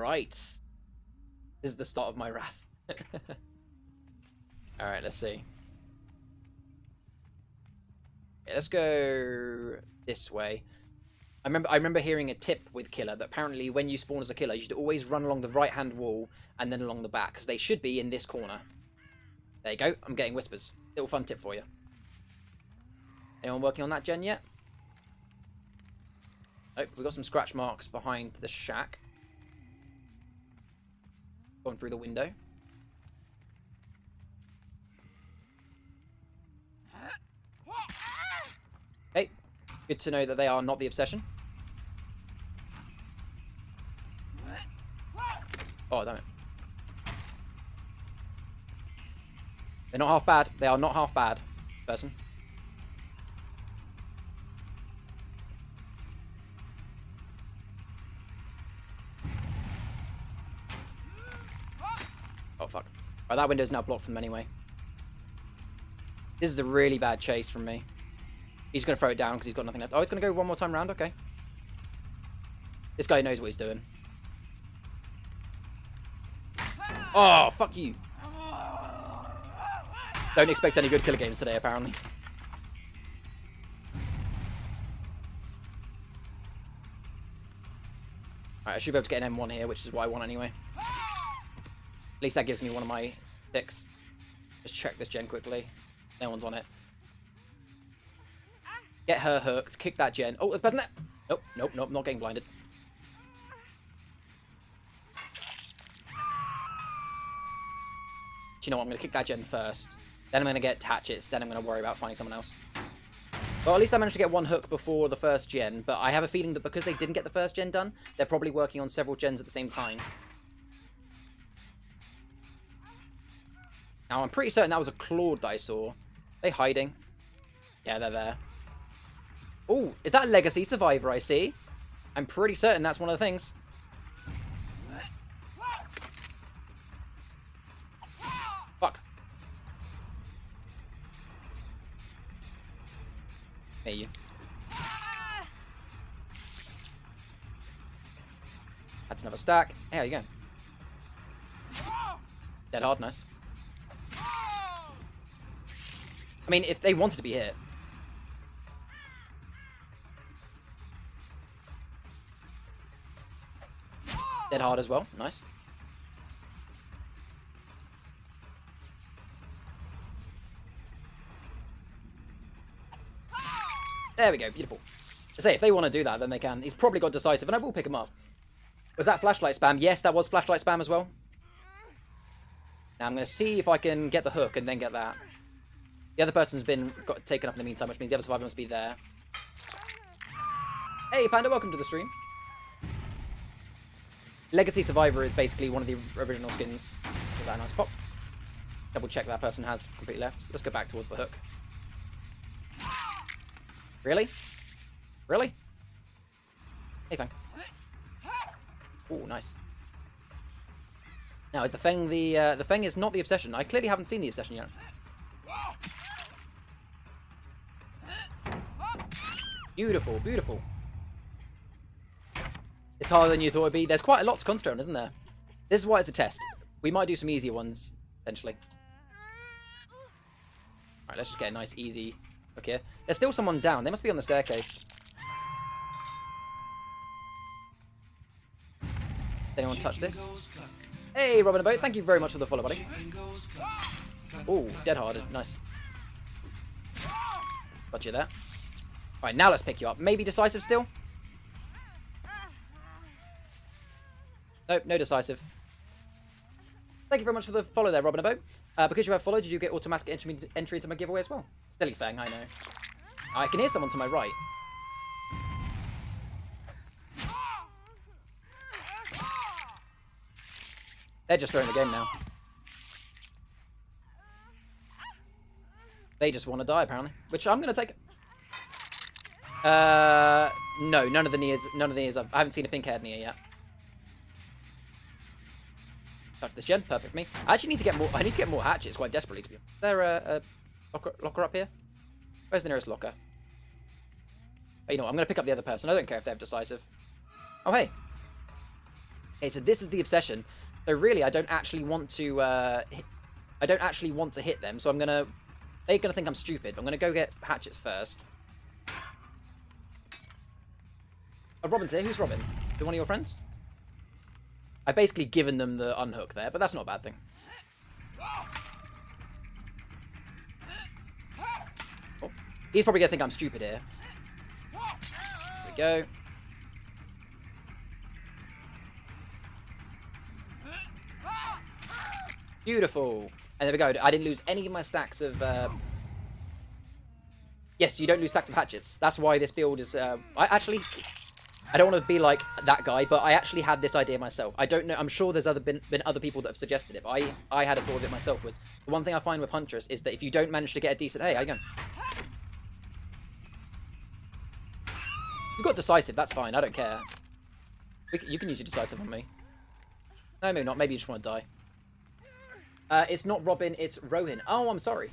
Alright. This is the start of my wrath. Alright, let's see. Yeah, let's go this way. I remember I remember hearing a tip with killer that apparently when you spawn as a killer, you should always run along the right hand wall and then along the back because they should be in this corner. There you go. I'm getting whispers. Little fun tip for you. Anyone working on that gen yet? Nope, we've got some scratch marks behind the shack. Gone through the window. Hey, good to know that they are not the obsession. Oh, damn it. They're not half bad. They are not half bad, person. Right, that window's now blocked from them anyway. This is a really bad chase from me. He's going to throw it down because he's got nothing left. Oh, he's going to go one more time round? Okay. This guy knows what he's doing. Oh, fuck you. Don't expect any good killer games today, apparently. Alright, I should be able to get an M1 here, which is what I want anyway. At least that gives me one of my sticks. Just check this gen quickly. No one's on it. Get her hooked. Kick that gen. Oh, there's person there. Nope, nope, nope. Not getting blinded. Do you know what? I'm going to kick that gen first. Then I'm going to get hatchets. Then I'm going to worry about finding someone else. Well, at least I managed to get one hook before the first gen. But I have a feeling that because they didn't get the first gen done, they're probably working on several gens at the same time. Now, I'm pretty certain that was a Claude that I saw. Are they hiding? Yeah, they're there. Oh, is that Legacy Survivor I see? I'm pretty certain that's one of the things. Fuck. Hey, you. That's another stack. Hey, how you going? Dead hard, nice. I mean, if they wanted to be hit. Dead hard as well. Nice. There we go. Beautiful. I say, if they want to do that, then they can. He's probably got decisive, and I will pick him up. Was that flashlight spam? Yes, that was flashlight spam as well. Now I'm going to see if I can get the hook and then get that. The other person's been got taken up in the meantime, which means the other survivor must be there. Hey, Panda, welcome to the stream. Legacy Survivor is basically one of the original skins. Give that a nice pop. Double check that person has completely left. Let's go back towards the hook. Really? Really? Hey, Fang. Oh, nice. Now, is the Feng the... Uh, the Feng is not the Obsession. I clearly haven't seen the Obsession yet. Beautiful, beautiful. It's harder than you thought it'd be. There's quite a lot to concentrate on, isn't there? This is why it's a test. We might do some easier ones, eventually. Alright, let's just get a nice, easy look here. There's still someone down. They must be on the staircase. Anyone touch this? Hey, Robin Boat, thank you very much for the follow, buddy. Oh, dead harded. Nice. Got you there. Alright, now let's pick you up. Maybe decisive still? Nope, no decisive. Thank you very much for the follow there, Robin Boat. Uh, because you have followed, you get automatic entry, entry into my giveaway as well? Silly Fang, I know. I can hear someone to my right. They're just throwing the game now. They just want to die, apparently. Which I'm going to take. Uh, no, none of the Neas, none of the Neas, I haven't seen a pink-haired Nea yet. Touch this gen, perfect for me. I actually need to get more, I need to get more hatchets quite desperately, to be. Is there a, a locker, locker up here? Where's the nearest locker? Oh, you know what, I'm going to pick up the other person. I don't care if they have decisive. Oh, hey. Okay, so this is the obsession. So really, I don't actually want to. Uh, hit, I don't actually want to hit them. So I'm gonna. They're gonna think I'm stupid. I'm gonna go get hatchets first. Oh, Robin's here. Who's Robin? Is one of your friends? I've basically given them the unhook there, but that's not a bad thing. Oh, he's probably gonna think I'm stupid here. There we go. Beautiful. And there we go. I didn't lose any of my stacks of... Uh... Yes, you don't lose stacks of hatchets. That's why this build is... Uh... I actually... I don't want to be like that guy, but I actually had this idea myself. I don't know. I'm sure there's other been, been other people that have suggested it, but I, I had a thought of it myself. Was the one thing I find with Huntress is that if you don't manage to get a decent... Hey, how you going? You got decisive. That's fine. I don't care. Can, you can use your decisive on me. No, maybe not. Maybe you just want to die. Uh, it's not Robin, it's Rohin. Oh, I'm sorry.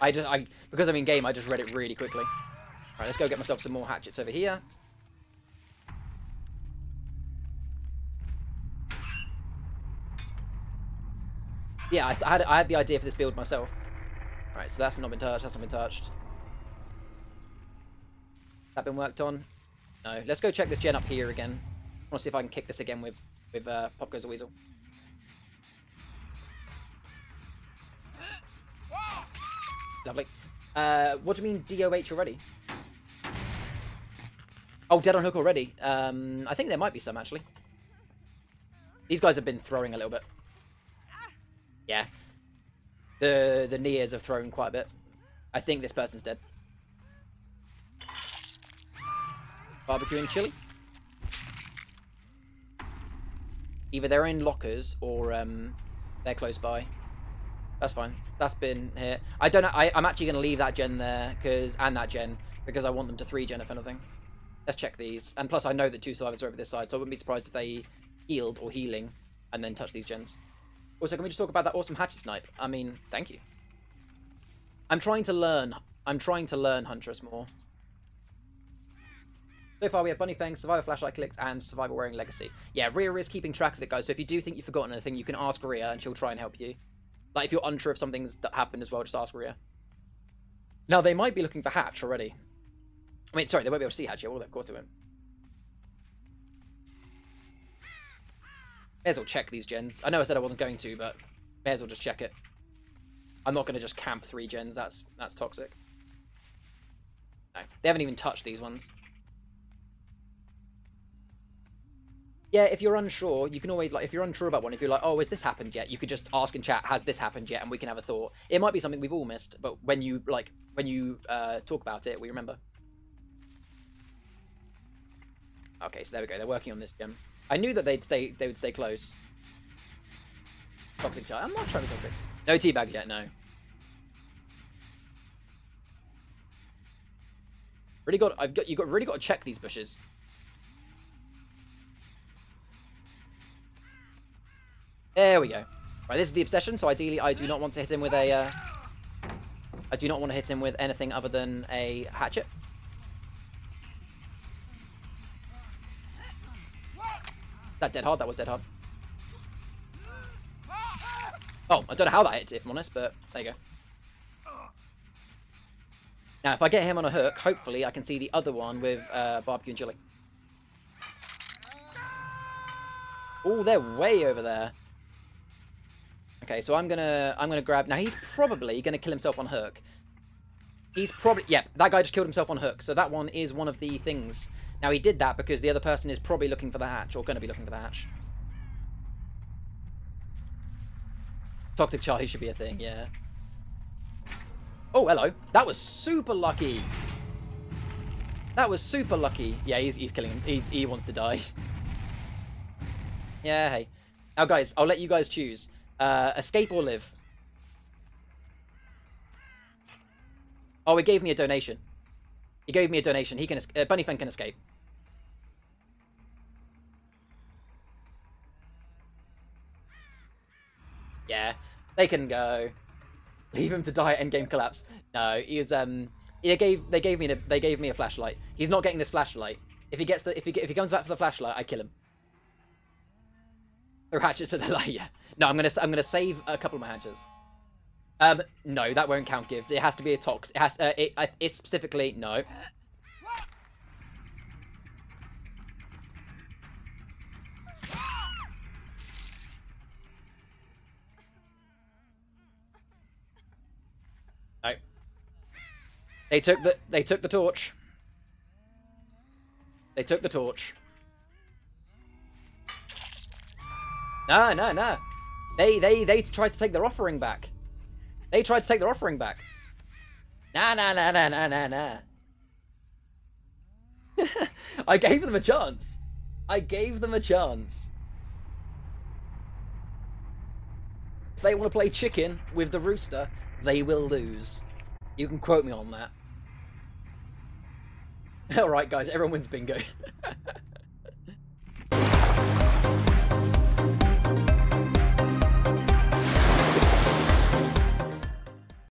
I just, I, because I'm in game, I just read it really quickly. Alright, let's go get myself some more hatchets over here. Yeah, I, I, had, I had the idea for this build myself. Alright, so that's not been touched, that's not been touched. That been worked on? No. Let's go check this gen up here again. I want to see if I can kick this again with, with uh, Pop Goes the Weasel. Lovely. Uh, what do you mean DOH already? Oh, dead on hook already. Um, I think there might be some, actually. These guys have been throwing a little bit. Yeah. The the Neas have thrown quite a bit. I think this person's dead. Barbecuing chili. Either they're in lockers or um, they're close by. That's fine. That's been here. I don't know. I, I'm actually going to leave that gen there because and that gen because I want them to three gen if anything. Let's check these. And plus, I know that two survivors are over this side, so I wouldn't be surprised if they healed or healing and then touch these gens. Also, can we just talk about that awesome hatchet snipe? I mean, thank you. I'm trying to learn. I'm trying to learn Huntress more. So far, we have Bunny Fang, Survivor Flashlight Clicks, and Survivor Wearing Legacy. Yeah, Rhea is keeping track of it, guys. So if you do think you've forgotten anything, you can ask Rhea, and she'll try and help you. Like, if you're unsure of something's that happened as well, just ask Rhea. Now, they might be looking for Hatch already. I mean, sorry, they won't be able to see Hatch yet, will they? Of course they won't. May as well check these gens. I know I said I wasn't going to, but may as well just check it. I'm not going to just camp three gens. That's that's toxic. No, they haven't even touched these ones. Yeah, if you're unsure, you can always like if you're unsure about one, if you're like, oh, has this happened yet? You could just ask in chat, has this happened yet? And we can have a thought. It might be something we've all missed, but when you like when you uh, talk about it, we remember. Okay, so there we go. They're working on this gen. I knew that they'd stay. They would stay close. Toxic child. I'm not trying to toxic. No teabag yet. No. Really got. I've got. You got. Really got to check these bushes. There we go. Right, this is the obsession, so ideally I do not want to hit him with a... Uh, I do not want to hit him with anything other than a hatchet. That dead hard, that was dead hard. Oh, I don't know how that hit, if I'm honest, but there you go. Now, if I get him on a hook, hopefully I can see the other one with uh, barbecue and chili. Oh, they're way over there. Okay, so I'm gonna I'm gonna grab. Now he's probably gonna kill himself on hook. He's probably yeah. That guy just killed himself on hook. So that one is one of the things. Now he did that because the other person is probably looking for the hatch or going to be looking for the hatch. Toxic Charlie should be a thing, yeah. Oh, hello. That was super lucky. That was super lucky. Yeah, he's, he's killing him. He's, he wants to die. yeah, hey. Now, guys, I'll let you guys choose. Uh, escape or live? Oh, he gave me a donation. He gave me a donation. He can. Uh, Bunny Fang can escape. Yeah, they can go. Leave him to die at endgame collapse. No, he was um. He gave they gave me a, they gave me a flashlight. He's not getting this flashlight. If he gets the if he if he comes back for the flashlight, I kill him. The hatchets are the light. Yeah. No, I'm gonna I'm gonna save a couple of my hatchets. Um, no, that won't count gives. It has to be a tox. It has. Uh, it. Uh, it's specifically no. No. They took the. They took the torch. They took the torch. No, no, no. They, they, they tried to take their offering back. They tried to take their offering back. Nah, nah, nah, nah, nah, nah, nah. I gave them a chance. I gave them a chance. If they want to play chicken with the rooster, they will lose. You can quote me on that. Alright, guys, everyone wins bingo.